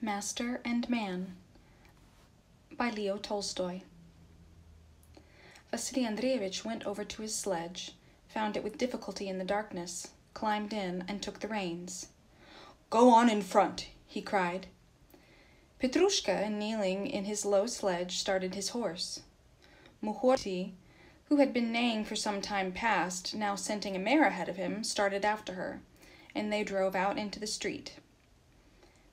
Master and Man by Leo Tolstoy. Vasily Andreevich went over to his sledge, found it with difficulty in the darkness, climbed in, and took the reins. Go on in front, he cried. Petrushka, kneeling in his low sledge, started his horse. Mukhorty, who had been neighing for some time past, now scenting a mare ahead of him, started after her, and they drove out into the street.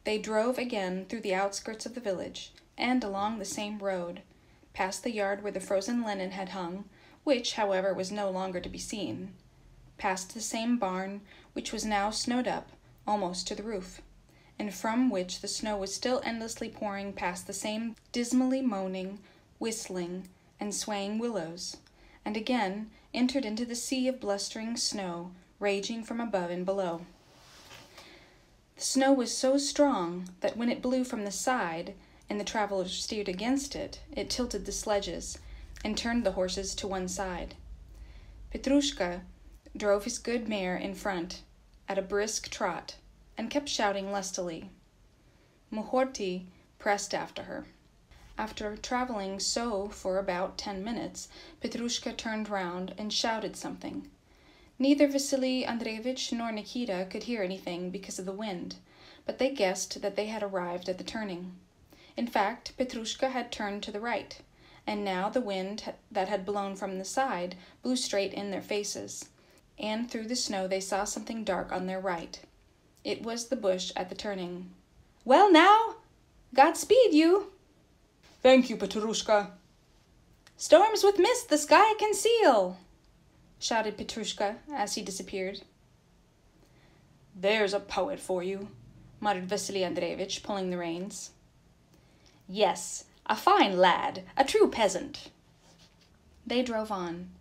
They drove again through the outskirts of the village, and along the same road, past the yard where the frozen linen had hung, which, however, was no longer to be seen, past the same barn, which was now snowed up almost to the roof, and from which the snow was still endlessly pouring past the same dismally moaning, whistling, and swaying willows, and again entered into the sea of blustering snow raging from above and below. The snow was so strong that when it blew from the side and the travelers steered against it, it tilted the sledges and turned the horses to one side. Petrushka drove his good mare in front at a brisk trot and kept shouting lustily. Mukhorty pressed after her. After traveling so for about ten minutes, Petrushka turned round and shouted something. Neither Vasily Andreevich nor Nikita could hear anything because of the wind, but they guessed that they had arrived at the turning. In fact, Petrushka had turned to the right, and now the wind that had blown from the side blew straight in their faces, and through the snow they saw something dark on their right. It was the bush at the turning. Well, now, Godspeed you! Thank you, Petrushka. Storms with mist the sky conceal shouted Petrushka as he disappeared. There's a poet for you, muttered Vasily Andreevich, pulling the reins. Yes, a fine lad, a true peasant. They drove on.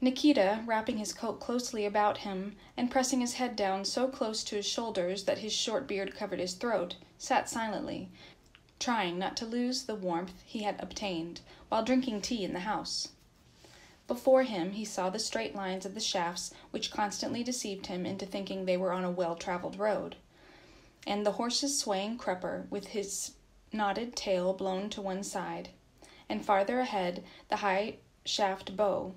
Nikita, wrapping his coat closely about him and pressing his head down so close to his shoulders that his short beard covered his throat, sat silently, trying not to lose the warmth he had obtained while drinking tea in the house. Before him he saw the straight lines of the shafts which constantly deceived him into thinking they were on a well traveled road, and the horse's swaying crupper with his knotted tail blown to one side, and farther ahead the high shaft bow,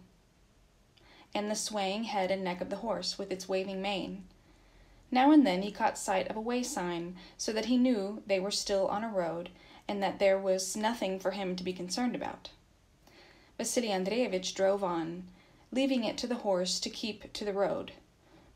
and the swaying head and neck of the horse with its waving mane. Now and then he caught sight of a way sign, so that he knew they were still on a road, and that there was nothing for him to be concerned about. Vasily Andreevich drove on, leaving it to the horse to keep to the road.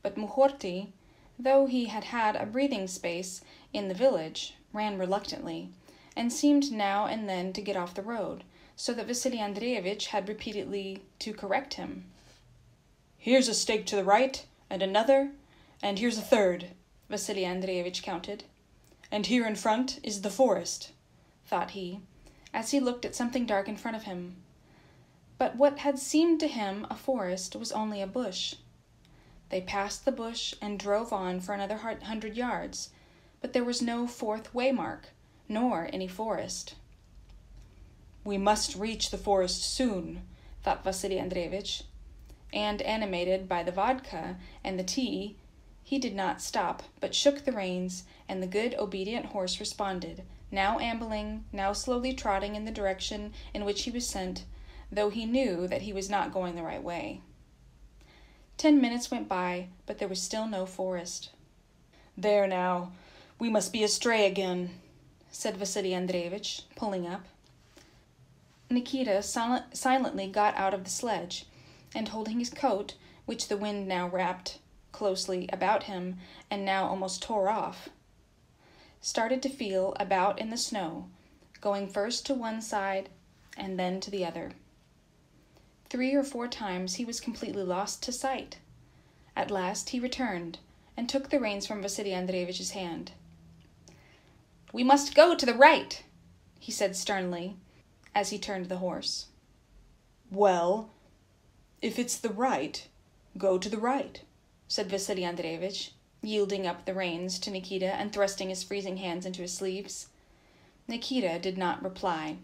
But Mukhorty, though he had had a breathing space in the village, ran reluctantly, and seemed now and then to get off the road, so that Vasily Andreevich had repeatedly to correct him. Here's a stake to the right, and another, and here's a third, Vasily Andreevich counted. And here in front is the forest, thought he, as he looked at something dark in front of him but what had seemed to him a forest was only a bush. They passed the bush and drove on for another hundred yards, but there was no fourth waymark, nor any forest. We must reach the forest soon, thought Vasily Andreevich, and animated by the vodka and the tea, he did not stop, but shook the reins, and the good obedient horse responded, now ambling, now slowly trotting in the direction in which he was sent, though he knew that he was not going the right way. Ten minutes went by, but there was still no forest. There now, we must be astray again, said Vasily Andreevich, pulling up. Nikita sil- silently got out of the sledge, and holding his coat, which the wind now wrapped closely about him and now almost tore off, started to feel about in the snow, going first to one side and then to the other. Three or four times he was completely lost to sight. At last he returned and took the reins from Vasily Andreevich's hand. We must go to the right, he said sternly, as he turned the horse. Well, if it's the right, go to the right, said Vasily Andreevich, yielding up the reins to Nikita and thrusting his freezing hands into his sleeves. Nikita did not reply.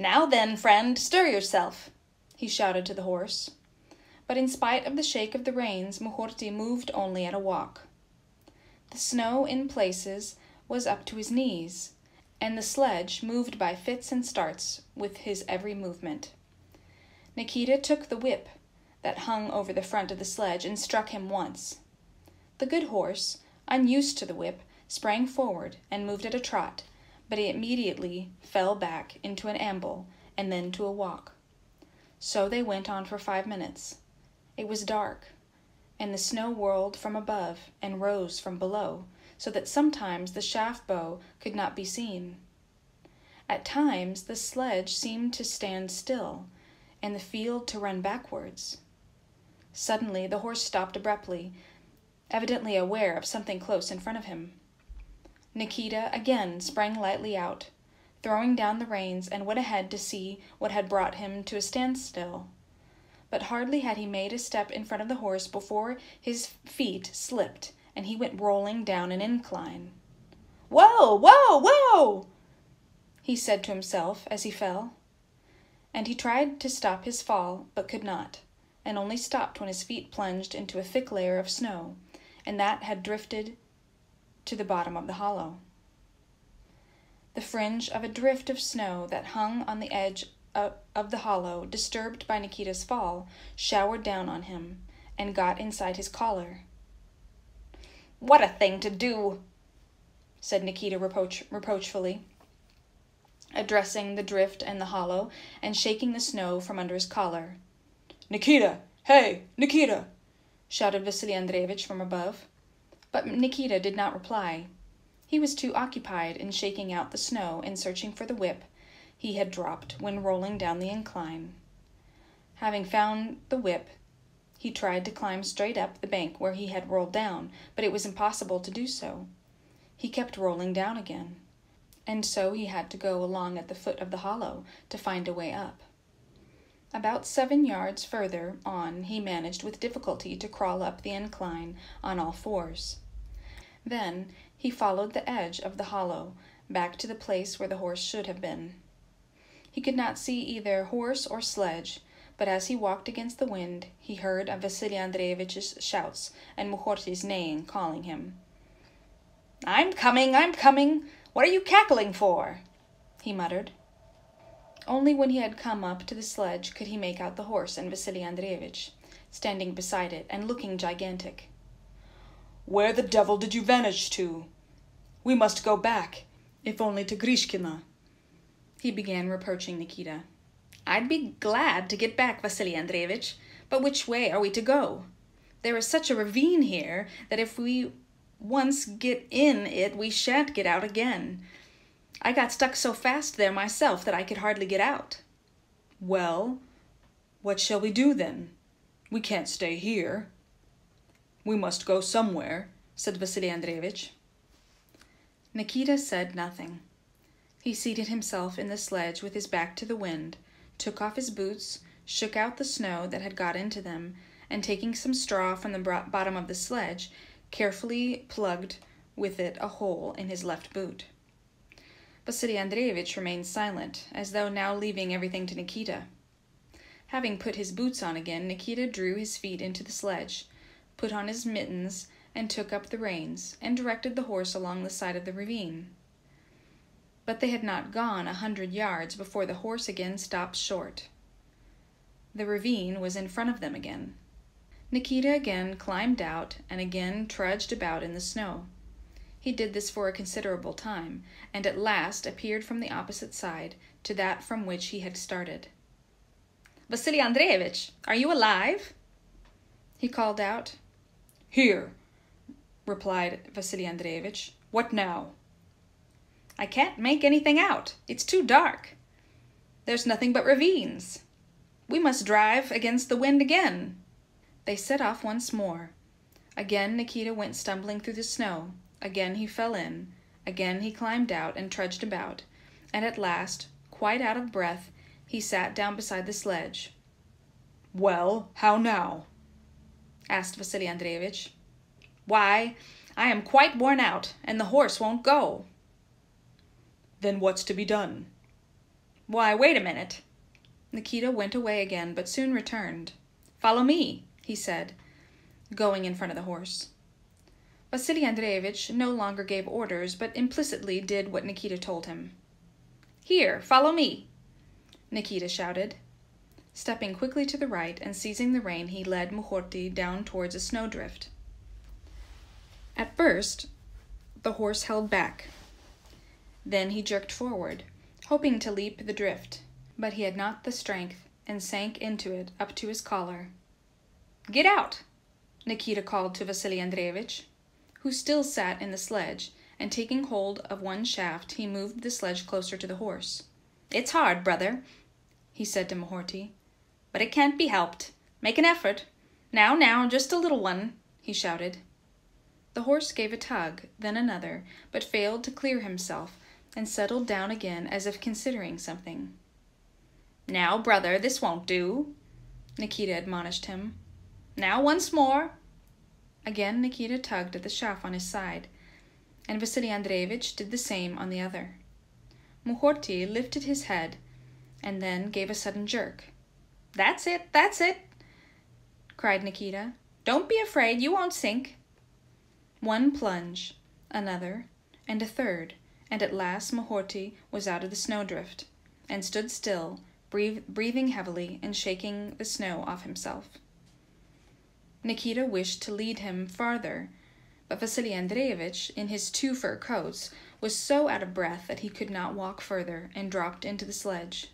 Now then, friend, stir yourself, he shouted to the horse. But in spite of the shake of the reins, Mukhorty moved only at a walk. The snow in places was up to his knees, and the sledge moved by fits and starts with his every movement. Nikita took the whip that hung over the front of the sledge and struck him once. The good horse, unused to the whip, sprang forward and moved at a trot, but he immediately fell back into an amble and then to a walk. So they went on for five minutes. It was dark, and the snow whirled from above and rose from below, so that sometimes the shaft bow could not be seen. At times the sledge seemed to stand still, and the field to run backwards. Suddenly the horse stopped abruptly, evidently aware of something close in front of him. Nikita again sprang lightly out, throwing down the reins, and went ahead to see what had brought him to a standstill. But hardly had he made a step in front of the horse before his feet slipped and he went rolling down an incline. Whoa, whoa, whoa! he said to himself as he fell. And he tried to stop his fall, but could not, and only stopped when his feet plunged into a thick layer of snow, and that had drifted to the bottom of the hollow. The fringe of a drift of snow that hung on the edge of the hollow, disturbed by Nikita's fall, showered down on him and got inside his collar. What a thing to do, said Nikita reproach- reproachfully, addressing the drift and the hollow and shaking the snow from under his collar. Nikita! Hey, Nikita! shouted Vasily Andreevich from above. But Nikita did not reply. He was too occupied in shaking out the snow and searching for the whip he had dropped when rolling down the incline. Having found the whip, he tried to climb straight up the bank where he had rolled down, but it was impossible to do so. He kept rolling down again, and so he had to go along at the foot of the hollow to find a way up. About seven yards further on, he managed with difficulty to crawl up the incline on all fours. Then he followed the edge of the hollow back to the place where the horse should have been. He could not see either horse or sledge, but as he walked against the wind, he heard Vasily Andreevich's shouts and Mukhorty's neighing, calling him. I'm coming, I'm coming. What are you cackling for? he muttered. Only when he had come up to the sledge could he make out the horse and Vasily Andreevich, standing beside it and looking gigantic. Where the devil did you vanish to? We must go back, if only to Grishkina. He began reproaching Nikita. I'd be glad to get back, Vasily Andreevich, but which way are we to go? There is such a ravine here that if we once get in it, we shan't get out again. I got stuck so fast there myself that I could hardly get out. Well, what shall we do then? We can't stay here. We must go somewhere, said Vasily Andreevich. Nikita said nothing. He seated himself in the sledge with his back to the wind, took off his boots, shook out the snow that had got into them, and taking some straw from the bottom of the sledge, carefully plugged with it a hole in his left boot. Vasily Andreevich remained silent, as though now leaving everything to Nikita. Having put his boots on again, Nikita drew his feet into the sledge, put on his mittens, and took up the reins, and directed the horse along the side of the ravine. But they had not gone a hundred yards before the horse again stopped short. The ravine was in front of them again. Nikita again climbed out and again trudged about in the snow. He did this for a considerable time, and at last appeared from the opposite side to that from which he had started. Vasily Andreevich, are you alive? He called out. Here, replied Vasily Andreevich. What now? I can't make anything out. It's too dark. There's nothing but ravines. We must drive against the wind again. They set off once more. Again Nikita went stumbling through the snow, Again he fell in, again he climbed out and trudged about, and at last, quite out of breath, he sat down beside the sledge. Well, how now? asked Vasily Andreevich. Why, I am quite worn out, and the horse won't go. Then what's to be done? Why, wait a minute. Nikita went away again, but soon returned. Follow me, he said, going in front of the horse. Vasily Andreevich no longer gave orders, but implicitly did what Nikita told him. Here, follow me, Nikita shouted. Stepping quickly to the right and seizing the rein, he led Mukhorty down towards a snowdrift. At first, the horse held back. Then he jerked forward, hoping to leap the drift, but he had not the strength and sank into it up to his collar. Get out! Nikita called to Vasily Andreevich, who still sat in the sledge, and taking hold of one shaft, he moved the sledge closer to the horse. It's hard, brother, he said to Mukhorty, but it can't be helped. Make an effort. Now, now, just a little one, he shouted. The horse gave a tug, then another, but failed to clear himself, and settled down again as if considering something. Now, brother, this won't do, Nikita admonished him. Now, once more. Again Nikita tugged at the shaft on his side, and Vasily Andreevich did the same on the other. Mukhorty lifted his head and then gave a sudden jerk. That's it, that's it, cried Nikita. Don't be afraid, you won't sink. One plunge, another, and a third, and at last Mukhorty was out of the snowdrift, and stood still, breathing heavily and shaking the snow off himself. Nikita wished to lead him farther, but Vasily Andreevich, in his two fur coats, was so out of breath that he could not walk further and dropped into the sledge.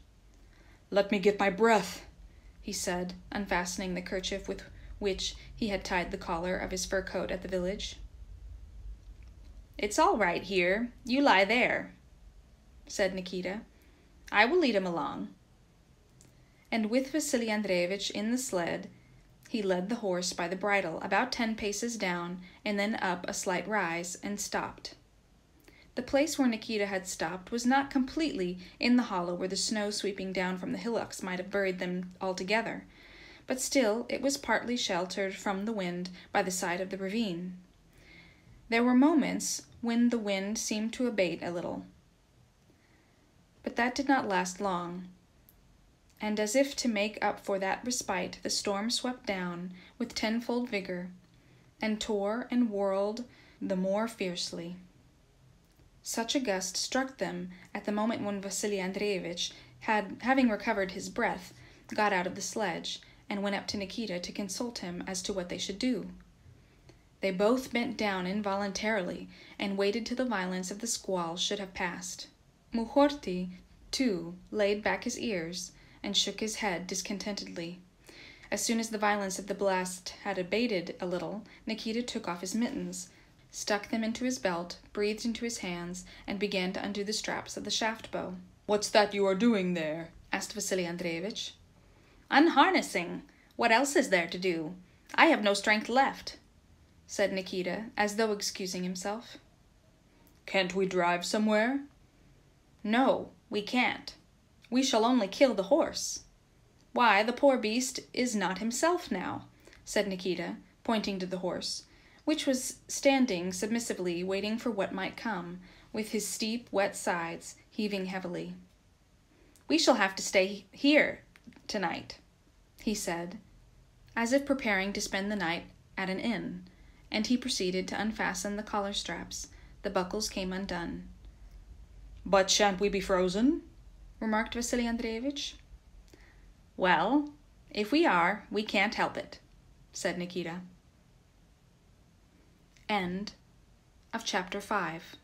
Let me get my breath, he said, unfastening the kerchief with which he had tied the collar of his fur coat at the village. It's all right here. You lie there, said Nikita. I will lead him along. And with Vasily Andreevich in the sled, he led the horse by the bridle about ten paces down and then up a slight rise and stopped. The place where Nikita had stopped was not completely in the hollow where the snow sweeping down from the hillocks might have buried them altogether, but still it was partly sheltered from the wind by the side of the ravine. There were moments when the wind seemed to abate a little, but that did not last long and as if to make up for that respite, the storm swept down with tenfold vigor, and tore and whirled the more fiercely. Such a gust struck them at the moment when Vasily Andreevich, had, having recovered his breath, got out of the sledge and went up to Nikita to consult him as to what they should do. They both bent down involuntarily and waited till the violence of the squall should have passed. Mukhorty, too, laid back his ears and shook his head discontentedly. As soon as the violence of the blast had abated a little, Nikita took off his mittens, stuck them into his belt, breathed into his hands, and began to undo the straps of the shaft bow. What's that you are doing there? asked Vasily Andreevich. Unharnessing. What else is there to do? I have no strength left, said Nikita, as though excusing himself. Can't we drive somewhere? No, we can't. We shall only kill the horse. Why, the poor beast is not himself now, said Nikita, pointing to the horse, which was standing submissively waiting for what might come, with his steep, wet sides heaving heavily. We shall have to stay here tonight, he said, as if preparing to spend the night at an inn, and he proceeded to unfasten the collar straps. The buckles came undone. But shan't we be frozen? Remarked Vasily Andreevich. Well, if we are, we can't help it, said Nikita. End of chapter 5